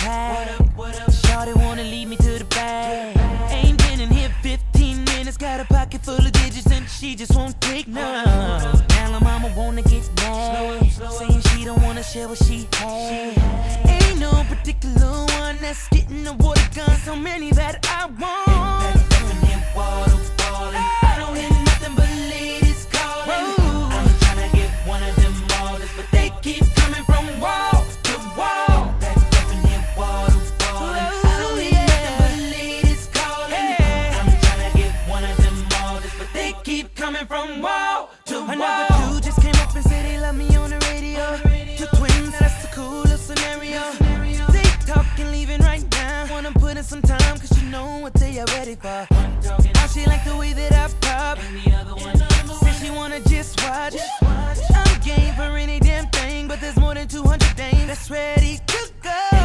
tight. Shawty wanna lead me to the bag. Ain't been in here 15 minutes, got a pocket full of digits and she just won't take none. Now her mama wanna get mad, saying she don't wanna share what she has. Ain't no particular one that's getting the water gun, so many that I want. Coming from wall to wall. Another dude just came up and said they love me on the radio. Two twins, that's a cool little scenario. They talking, leaving right now. Wanna put in some time, cause you know what they are ready for. How she like the way that I pop. The other one. Said she wanna just watch. I'm game for any damn thing, but there's more than 200 dames that's ready to go.